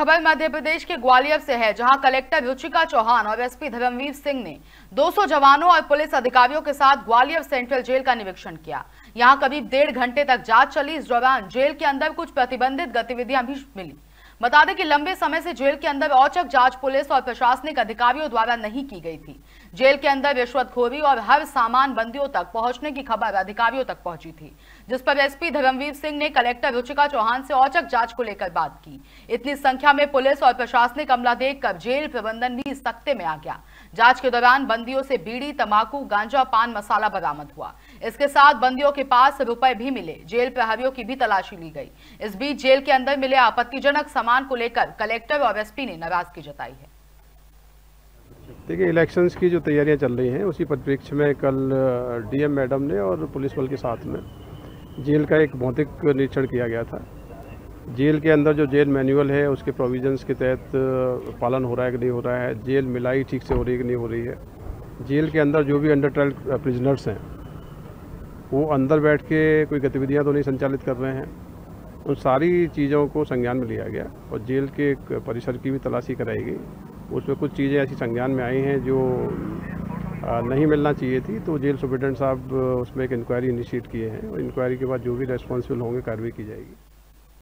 खबर मध्य प्रदेश के ग्वालियर से है, जहाँ कलेक्टर रुचिका चौहान और एसपी धर्मवीर सिंह ने 200 जवानों और पुलिस अधिकारियों के साथ ग्वालियर सेंट्रल जेल का निरीक्षण किया। यहाँ करीब डेढ़ घंटे तक जाँच चली। इस दौरान जेल के अंदर कुछ प्रतिबंधित गतिविधियाँ भी मिली। बता दें कि लंबे समय से जेल के अंदर औचक जाँच पुलिस और प्रशासनिक अधिकारियों द्वारा नहीं की गई थी। जेल के अंदर रिश्वतखोरी और हर सामान बंदियों तक पहुँचने की खबर अधिकारियों तक पहुँची थी, जिस पर एसपी धर्मवीर सिंह ने कलेक्टर रुचिका चौहान से औचक जाँच को लेकर बात की। इतनी संख्या में पुलिस और प्रशासनिक अमला देखकर जेल प्रबंधन भी सख्ते में आ गया। जाँच के दौरान बंदियों से बीड़ी, तंबाकू, गांजा, पान, मसाला बरामद हुआ। इसके साथ बंदियों के पास रुपए भी मिले। जेल प्रहरियों की भी तलाशी ली गई। इस बीच जेल के अंदर मिले आपत्तिजनक को लेकर कलेक्टर और एसपी ने नाराज़गी जताई है। देखिए, इलेक्शंस की जो तैयारियाँ चल रही हैं, उसी परिप्रेक्ष्य में कल डीएम मैडम ने और पुलिस बल के साथ में जेल का एक भौतिक निरीक्षण किया गया था। जेल के अंदर जो जेल मैनुअल है, उसके प्रोविजंस के तहत पालन हो रहा है कि नहीं हो रहा है, जेल मिलाई ठीक से हो रही है कि नहीं हो रही है, जेल के अंदर जो भी अंडर ट्रायल प्रिजनर्स हैं, वो अंदर बैठ के कोई गतिविधियाँ तो नहीं संचालित कर रहे हैं। उन सारी चीज़ों को संज्ञान में लिया गया और जेल के परिसर की भी तलाशी कराई गई। उसमें कुछ चीज़ें ऐसी संज्ञान में आई हैं जो नहीं मिलना चाहिए थी तो जेल सुप्रिटेंडेंट साहब, उसमें एक इंक्वायरी इनिशिएट किए हैं और इंक्वायरी के बाद जो भी रेस्पॉन्सिबल होंगे, कार्रवाई की जाएगी।